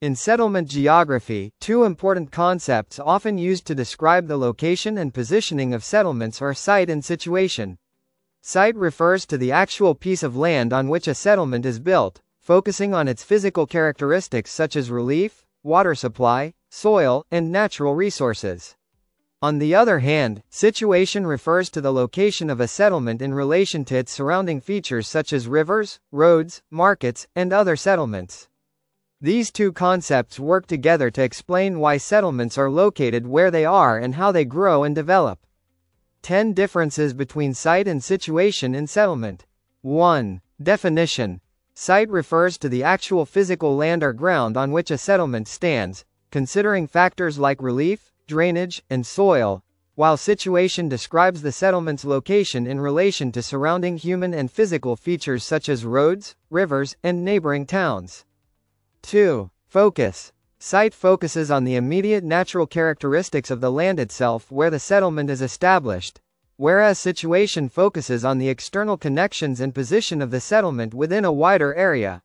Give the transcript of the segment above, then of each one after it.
In settlement geography, two important concepts often used to describe the location and positioning of settlements are site and situation. Site refers to the actual piece of land on which a settlement is built, focusing on its physical characteristics such as relief, water supply, soil, and natural resources. On the other hand, situation refers to the location of a settlement in relation to its surrounding features such as rivers, roads, markets, and other settlements. These two concepts work together to explain why settlements are located where they are and how they grow and develop. 10 differences between site and situation in settlement. 1. Definition. Site refers to the actual physical land or ground on which a settlement stands, considering factors like relief, drainage, and soil, while situation describes the settlement's location in relation to surrounding human and physical features such as roads, rivers, and neighboring towns. 2. Focus. Site focuses on the immediate natural characteristics of the land itself where the settlement is established, whereas situation focuses on the external connections and position of the settlement within a wider area.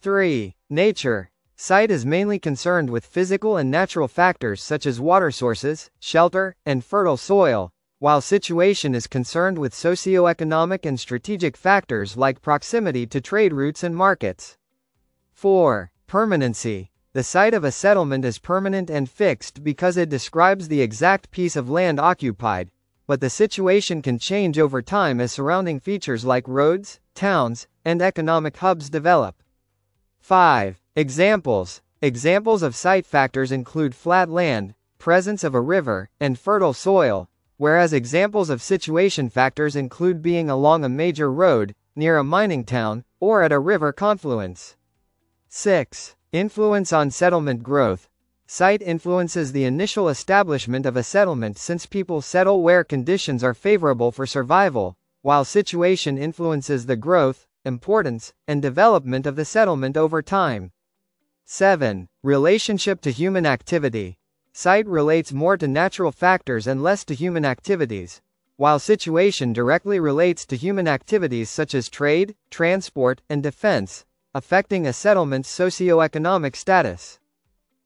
3. Nature. Site is mainly concerned with physical and natural factors such as water sources, shelter, and fertile soil, while situation is concerned with socio-economic and strategic factors like proximity to trade routes and markets. 4. Permanency. The site of a settlement is permanent and fixed because it describes the exact piece of land occupied, but the situation can change over time as surrounding features like roads, towns, and economic hubs develop. 5. Examples. Examples of site factors include flat land, presence of a river, and fertile soil, whereas examples of situation factors include being along a major road, near a mining town, or at a river confluence. 6. Influence on settlement growth. Site influences the initial establishment of a settlement since people settle where conditions are favorable for survival, while situation influences the growth, importance, and development of the settlement over time. 7. Relationship to human activity. Site relates more to natural factors and less to human activities, while situation directly relates to human activities such as trade, transport, and defense, affecting a settlement's socio-economic status.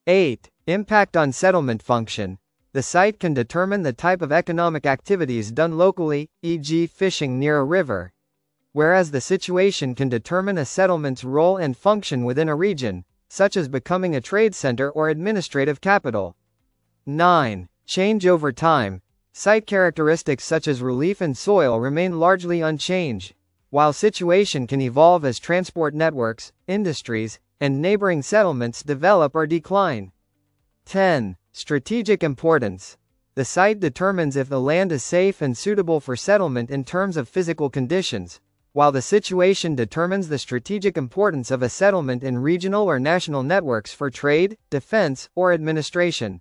8. Impact on settlement function. The site can determine the type of economic activities done locally, e.g. fishing near a river. Whereas the situation can determine a settlement's role and function within a region, such as becoming a trade center or administrative capital. 9. Change over time. Site characteristics such as relief and soil remain largely unchanged, while situation can evolve as transport networks, industries, and neighboring settlements develop or decline. 10. Strategic importance. The site determines if the land is safe and suitable for settlement in terms of physical conditions, while the situation determines the strategic importance of a settlement in regional or national networks for trade, defense, or administration.